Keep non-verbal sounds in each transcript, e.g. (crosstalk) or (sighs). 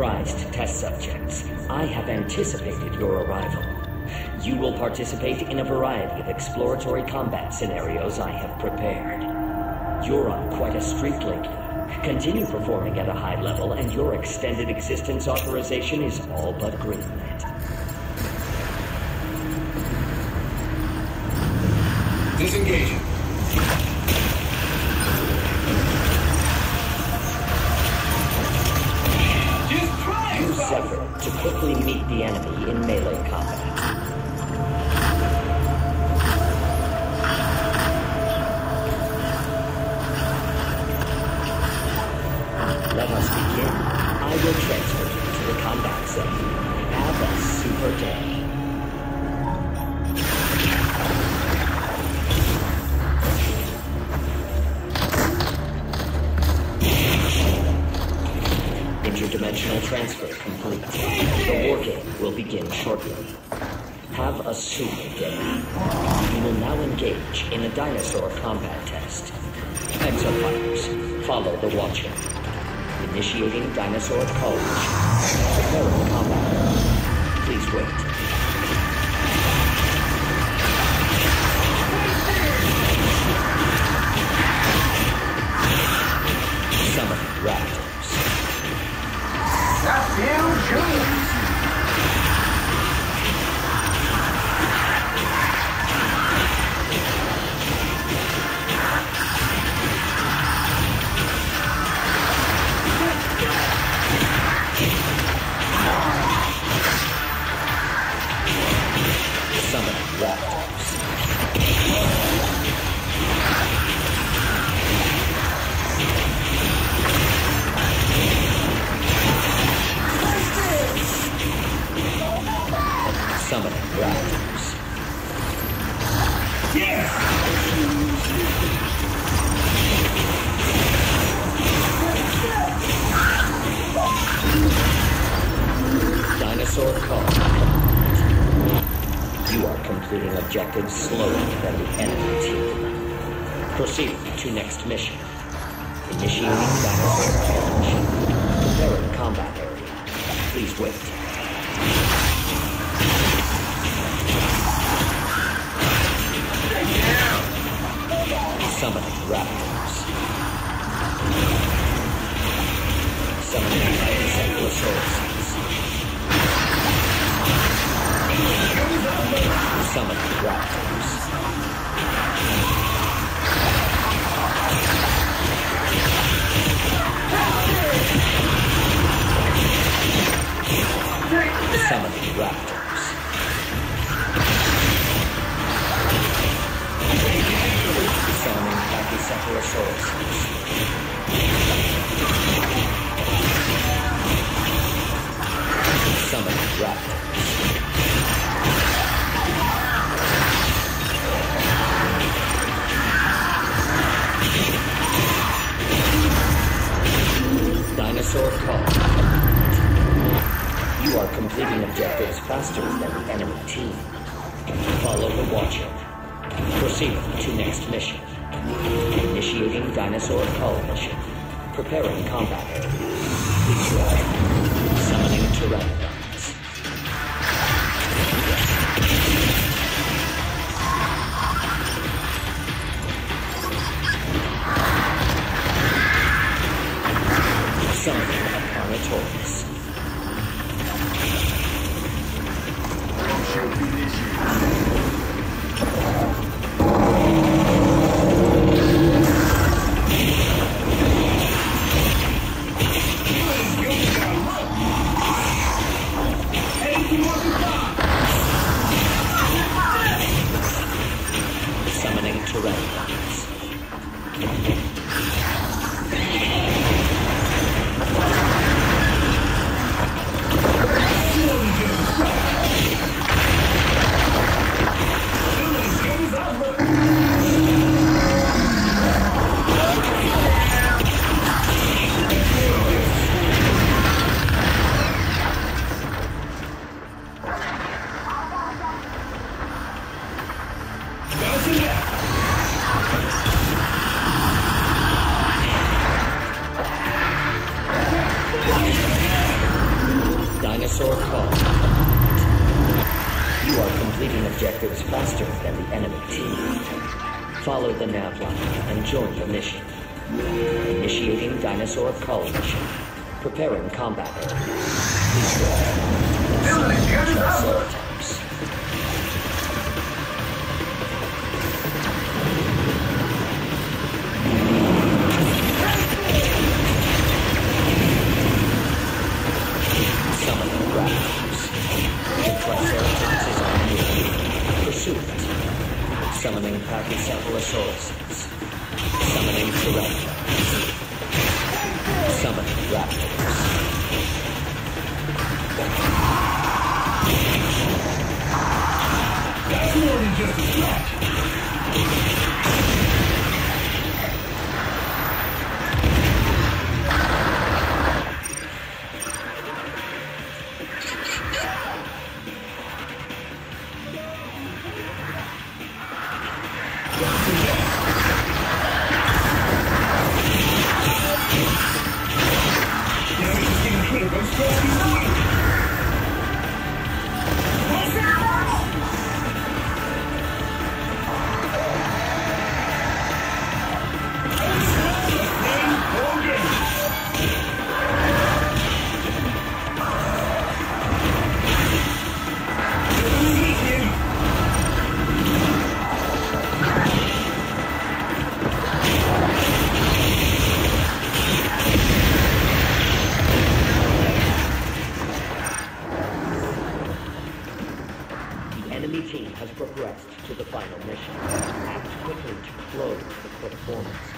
Test subjects, I have anticipated your arrival. You will participate in a variety of exploratory combat scenarios I have prepared. You're on quite a streak lately. Continue performing at a high level, and your extended existence authorization is all but greenlit. Disengaging. Interdimensional transfer complete. The war game will begin shortly. Have a super day. You will now engage in a dinosaur combat test. Exoplaners, follow the Watcher. Initiating dinosaur college. Preparing combat. Please wait. Proceed to next mission. Initiating dinosaur college. Preparing combat area. Please wait. Summoning raptors. Proceed to next mission. Initiating Dinosaur Call mission. Preparing combat. Summoning Pteranodons. Summoning Carnotaurus. Preparing combat area. Building unit Solar up. Summoning is on move. Pursue it. Summoning Pachycephalosauruses. Summoning Pteranodons. Summoning Raptors. Enemy team has progressed to the final mission. Act quickly to close the performance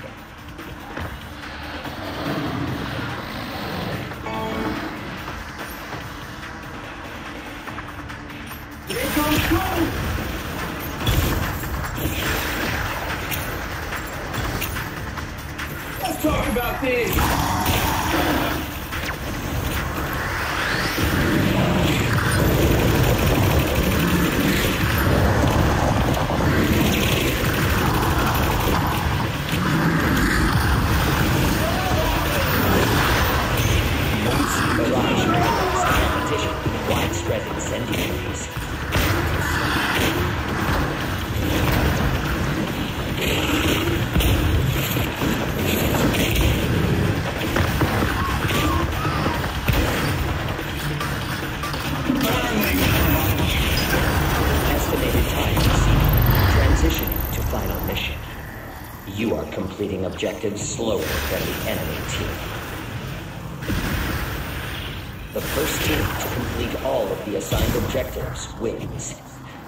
You are completing objectives slower than the enemy team. The first team to complete all of the assigned objectives wins.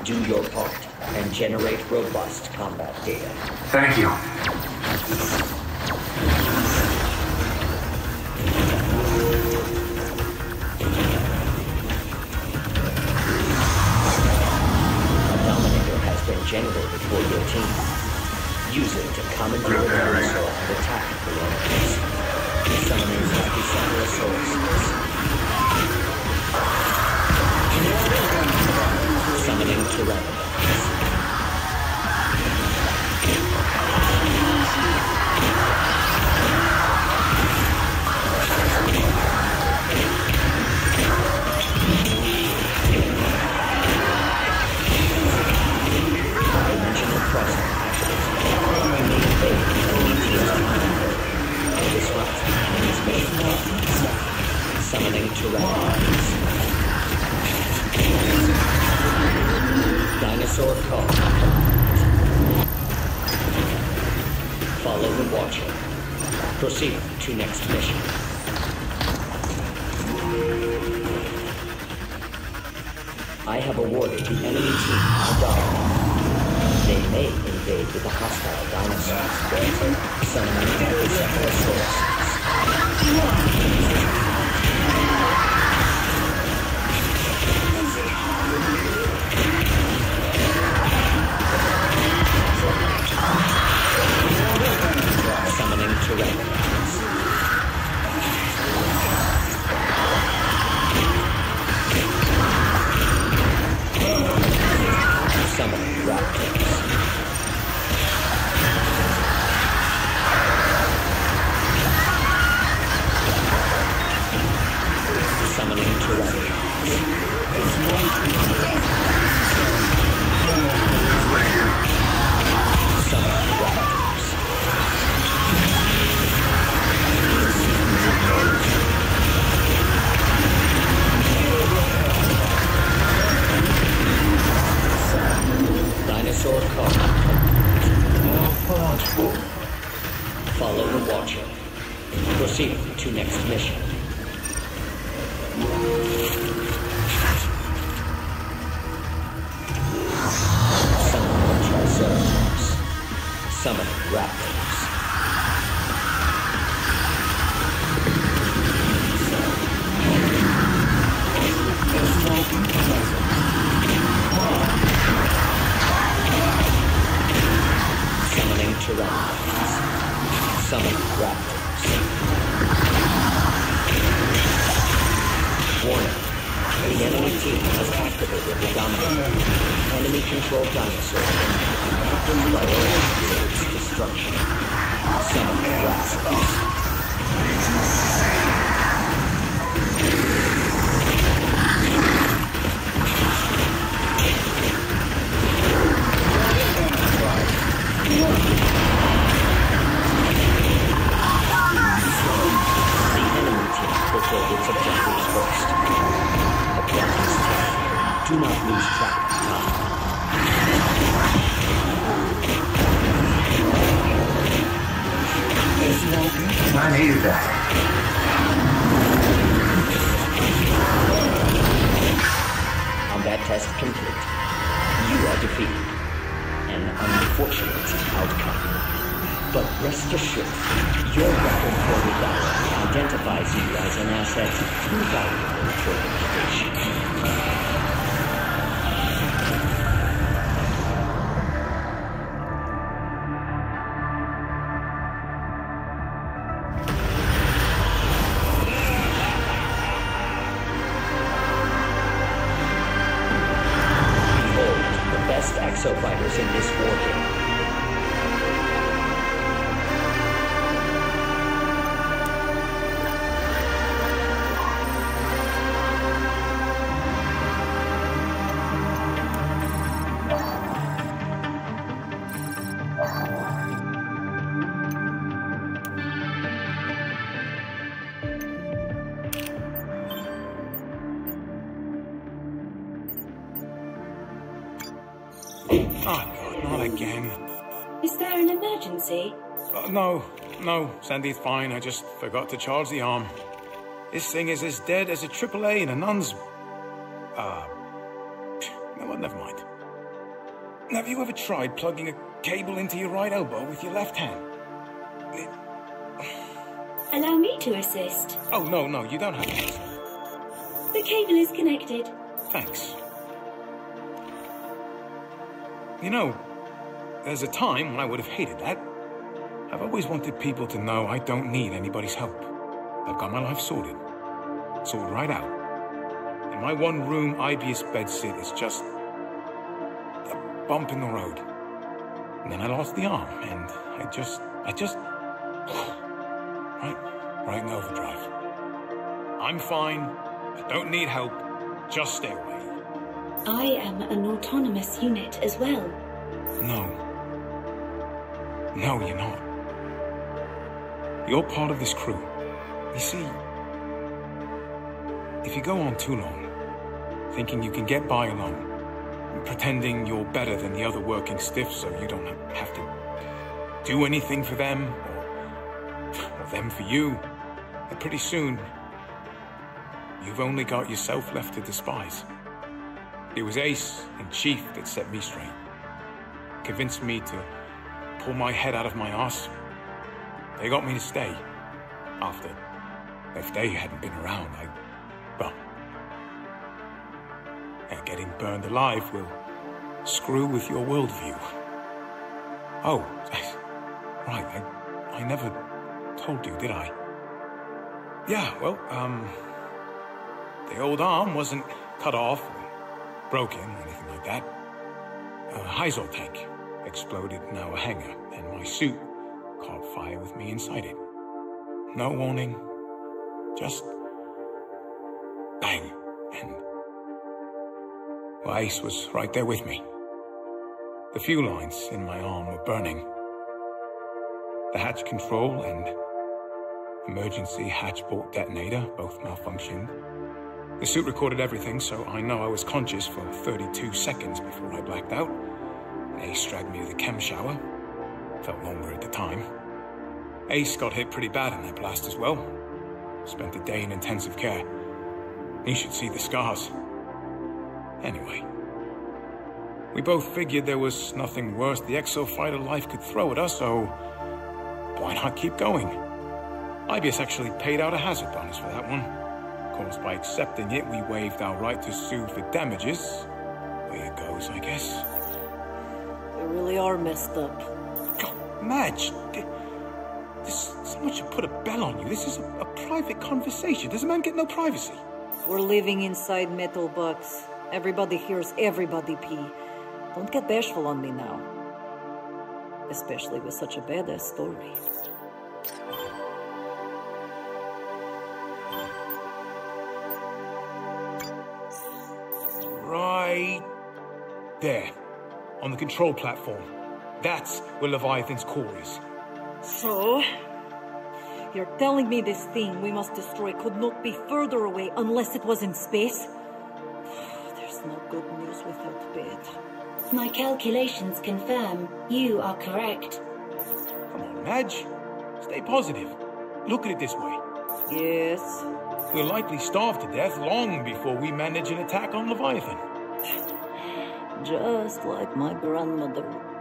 Do your part and generate robust combat data. Thank you. A Dominator has been generated for your team. Use it to commandeer the enemies. Summoning Pteranodons. Dinosaur call. Follow the Watcher. Proceed to next mission. I have awarded the enemy team a dollar. They may invade with a hostile therefore summoning Pachycephalosaurus. Summoning Summon Raptors. Summoning Pteranodons. Summon Raptors. Warning. The enemy team has activated the Dominator. Enemy controlled dinosaur. Destruction. Summon. The enemy team fulfilled its objectives first. Do not lose track I needed that. Combat test complete. You are defeated. An unfortunate outcome. But rest assured, your weapon for rebellion identifies you as an asset too valuable for liquidation. Oh, God, not again. Is there an emergency? Uh, no, no, Sandy's fine. I just forgot to charge the arm. This thing is as dead as a AAA in a nun's. Uh. No, well, never mind. Have you ever tried plugging a cable into your right elbow with your left hand? It- Allow me to assist. Oh, no, no, you don't have to. The cable is connected. Thanks. You know, there's a time when I would have hated that. I've always wanted people to know I don't need anybody's help. I've got my life sorted. Sorted right out. And my one room Aibius bed sit is just a bump in the road. And then I lost the arm, and I just, I just, (sighs) right, right in overdrive. I'm fine. I don't need help. Just stay away. I am an autonomous unit as well. No. No, you're not. You're part of this crew. You see, if you go on too long, thinking you can get by alone, pretending you're better than the other working stiffs so you don't have to do anything for them, or, them for you, pretty soon, you've only got yourself left to despise. It was Ace and Chief that set me straight. Convinced me to pull my head out of my arse. They got me to stay. After. If they hadn't been around, I. Well. getting burned alive will screw with your worldview. Oh, (laughs) right. I, I never told you, did I? Yeah, well, um. The old arm wasn't cut off broken or anything like that. A Heisel tank exploded in our hangar, and my suit caught fire with me inside it. No warning, just bang, and well, Ace was right there with me. The fuel lines in my arm were burning. The hatch control and emergency hatch bolt detonator both malfunctioned. The suit recorded everything, so I know I was conscious for 32 seconds before I blacked out. Ace dragged me to the chem shower. Felt longer at the time. Ace got hit pretty bad in that blast as well. Spent a day in intensive care. He should see the scars. Anyway, we both figured there was nothing worse the exo fighter life could throw at us, so why not keep going? Aibius actually paid out a hazard bonus for that one. Of course, by accepting it, we waived our right to sue for damages. Way it goes, I guess. We really are messed up. God, Madge, this, someone should put a bell on you. This is a, a private conversation. Does a man get no privacy? We're living inside metal box. Everybody hears everybody pee. Don't get bashful on me now. Especially with such a badass story. There, on the control platform. That's where Leviathan's core is. So? You're telling me this thing we must destroy could not be further away unless it was in space? (sighs) There's no good news without bad. My calculations confirm you are correct. Come on, Madge. Stay positive. Look at it this way. Yes. We'll likely starve to death long before we manage an attack on Leviathan. Just like my grandmother